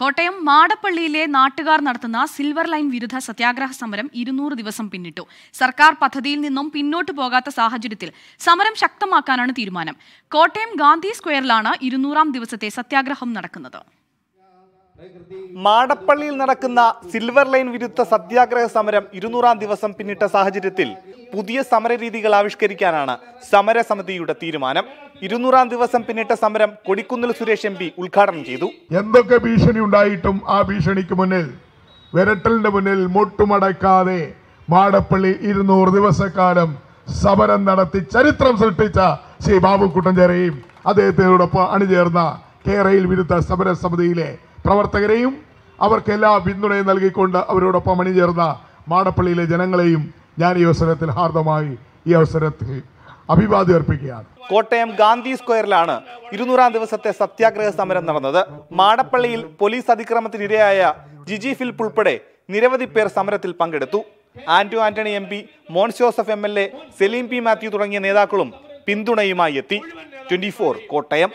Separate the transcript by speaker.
Speaker 1: കോട്ടയം മാടപ്പള്ളിയിലെ നാട്ടുകാർ നടത്തുന്ന silver line വിരുദ്ധ സത്യാഗ്രഹ സമരം ഇരുന്നൂറ് ദിവസം പിന്നിട്ടു. സർക്കാർ പദ്ധതിയിൽ നിന്നും പിന്നോട്ടു പോകാത്ത സാഹചര്യത്തിൽ സമരം ശക്തമാക്കാനാണ് തീരുമാനം. കോട്ടയം ഗാന്ധി സ്ക്വയറിലാണ് ഇരുന്നൂറാം ദിവസത്തെ സത്യാഗ്രഹം നടക്കുന്നത്.
Speaker 2: മാടപ്പള്ളിയിൽ നടക്കുന്ന സിൽവർ ലൈൻ വിരുദ്ധ സത്യാഗ്രഹ സമരം ഇരുന്നൂറാം ദിവസം പിന്നിട്ട സാഹചര്യത്തിൽ പുതിയ സമര രീതികൾ ആവിഷ്കരിക്കാനാണ് സമരസമിതിയുടെ തീരുമാനം. ഇരുന്നൂറാം ദിവസം പിന്നിട്ട സമരം കൊടിക്കുന്നിൽ സുരേഷ് എം പി ഉദ്ഘാടനം ചെയ്തു.
Speaker 3: എന്തൊക്കെ ഭീഷണി ഉണ്ടായിട്ടും ആ ഭീഷണിക്ക് മുന്നിൽ വിരട്ടലിന്റെ മുന്നിൽ മുട്ടുമടക്കാതെ മാടപ്പള്ളി ഇരുന്നൂറ് ദിവസക്കാലം സമരം നടത്തി ചരിത്രം സൃഷ്ടിച്ച ശ്രീ ബാബു കുട്ടഞ്ചേരയും അദ്ദേഹത്തിനോടൊപ്പം അണിചേർന്ന കേരയിൽ വിരുദ്ധ സമര സമിതിയിലെ പ്രവർത്തകരെയും അവർക്ക് എല്ലാ പിന്തുണയും നൽകിക്കൊണ്ട് അവരോടൊപ്പം അണിചേർന്ന മാടപ്പള്ളിയിലെ ജനങ്ങളെയും ഞാൻ ഈ അവസരത്തിൽ ഹാർദമായി ഈ അവസരത്തിൽ അഭിവാദ്യം അർപ്പിക്കുകയാണ്.
Speaker 2: കോട്ടയം ഗാന്ധി സ്ക്വയറിലാണ് ഇരുന്നൂറാം ദിവസത്തെ സത്യാഗ്രഹ സമരം നടന്നത്. മാടപ്പള്ളിയിൽ പോലീസ് അതിക്രമത്തിനിരയായ ജിജി ഫിലിപ്പ് ഉൾപ്പെടെ നിരവധി പേർ സമരത്തിൽ പങ്കെടുത്തു. Anto Antony M P Mons Joseph M L A Saleem P Mathew തുടങ്ങിയ നേതാക്കളും പിന്തുണയുമായി എത്തി. ട്വന്റി കോട്ടയം.